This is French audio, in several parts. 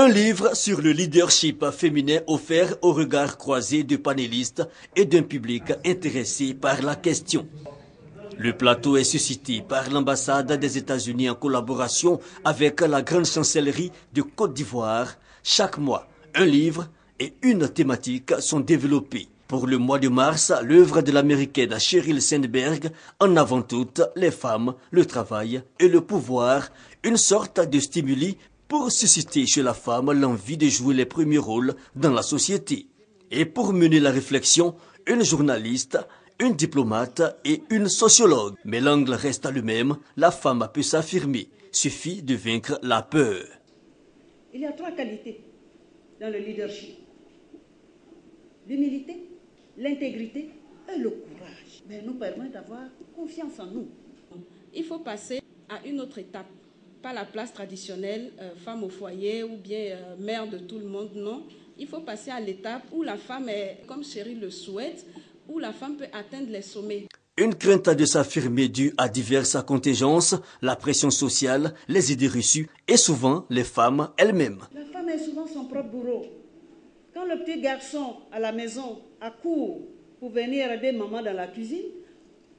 Un livre sur le leadership féminin offert au regard croisé de panélistes et d'un public intéressé par la question. Le plateau est suscité par l'ambassade des États-Unis en collaboration avec la grande chancellerie de Côte d'Ivoire. Chaque mois, un livre et une thématique sont développés. Pour le mois de mars, l'œuvre de l'américaine Sheryl Sandberg, en avant toutes les femmes, le travail et le pouvoir, une sorte de stimuli pour susciter chez la femme l'envie de jouer les premiers rôles dans la société. Et pour mener la réflexion, une journaliste, une diplomate et une sociologue. Mais l'angle reste le même, la femme peut s'affirmer, suffit de vaincre la peur. Il y a trois qualités dans le leadership. L'humilité, l'intégrité et le courage. Mais nous permet d'avoir confiance en nous. Il faut passer à une autre étape pas la place traditionnelle, euh, femme au foyer ou bien euh, mère de tout le monde, non. Il faut passer à l'étape où la femme est, comme Chérie le souhaite, où la femme peut atteindre les sommets. Une crainte de s'affirmer due à diverses contingences, la pression sociale, les idées reçues et souvent les femmes elles-mêmes. La femme est souvent son propre bourreau. Quand le petit garçon à la maison accourt pour venir aider maman dans la cuisine,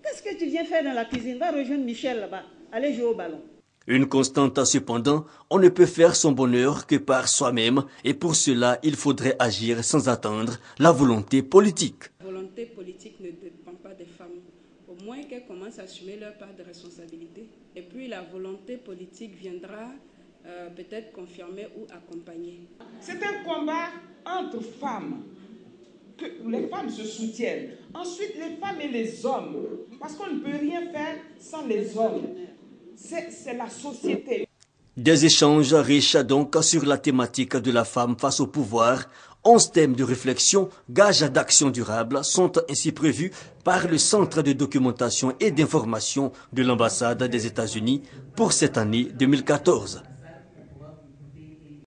qu'est-ce que tu viens faire dans la cuisine? Va rejoindre Michel là-bas, allez jouer au ballon. Une constante cependant, on ne peut faire son bonheur que par soi-même et pour cela il faudrait agir sans attendre la volonté politique. La volonté politique ne dépend pas des femmes, au moins qu'elles commencent à assumer leur part de responsabilité. Et puis la volonté politique viendra euh, peut-être confirmer ou accompagner. C'est un combat entre femmes que les femmes se soutiennent. Ensuite, les femmes et les hommes. Parce qu'on ne peut rien faire sans les hommes c'est la société. Des échanges riches donc sur la thématique de la femme face au pouvoir. Onze thèmes de réflexion, gages d'action durable, sont ainsi prévus par le Centre de documentation et d'information de l'ambassade des États-Unis pour cette année 2014.